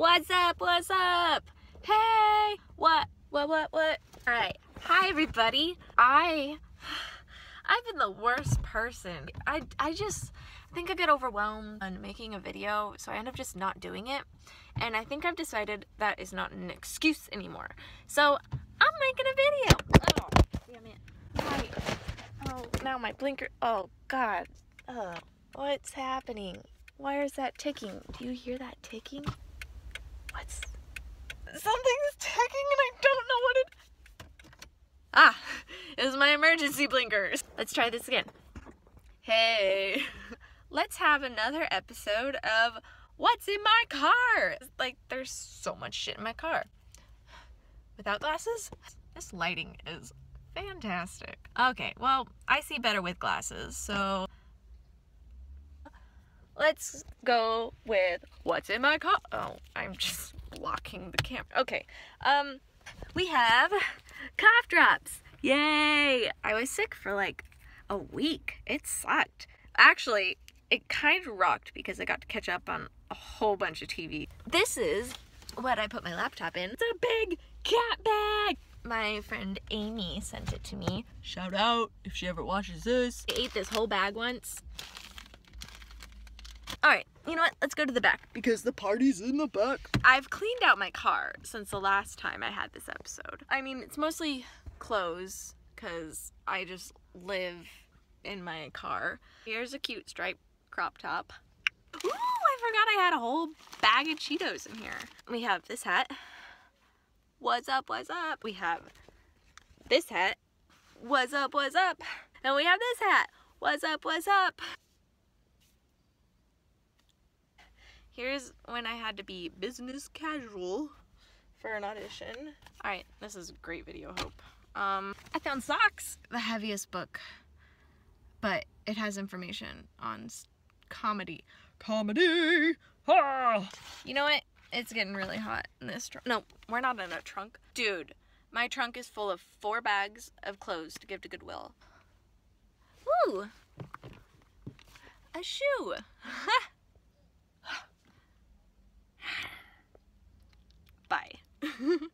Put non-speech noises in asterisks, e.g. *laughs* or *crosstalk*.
What's up? What's up? Hey! What? What? What? What? All right. Hi, everybody. I, I've been the worst person. I, I just think I get overwhelmed on making a video, so I end up just not doing it. And I think I've decided that is not an excuse anymore. So I'm making a video. Oh, damn it. Hi. Oh, now my blinker. Oh, God. Oh, what's happening? Why is that ticking? Do you hear that ticking? What's. Something's ticking and I don't know what it. Ah, it was my emergency blinkers. Let's try this again. Hey, let's have another episode of What's in My Car? Like, there's so much shit in my car. Without glasses, this lighting is fantastic. Okay, well, I see better with glasses, so let's go with what's in my car. Oh, I'm just blocking the camera. Okay, um, we have cough drops. Yay! I was sick for like a week. It sucked. Actually, it kind of rocked because I got to catch up on a whole bunch of TV. This is what I put my laptop in. It's a big cat bag. My friend Amy sent it to me. Shout out if she ever watches this. I ate this whole bag once. You know what? Let's go to the back. Because the party's in the back. I've cleaned out my car since the last time I had this episode. I mean, it's mostly clothes because I just live in my car. Here's a cute striped crop top. Ooh, I forgot I had a whole bag of Cheetos in here. We have this hat. What's up, what's up? We have this hat. What's up, what's up? And we have this hat. What's up, what's up? Here's when I had to be business casual for an audition. Alright, this is a great video, Hope. Um, I found Socks, the heaviest book, but it has information on comedy. Comedy! Ah! You know what? It's getting really hot in this trunk. No, we're not in a trunk. Dude, my trunk is full of four bags of clothes to give to Goodwill. Ooh! A shoe! *laughs* Bye. *laughs*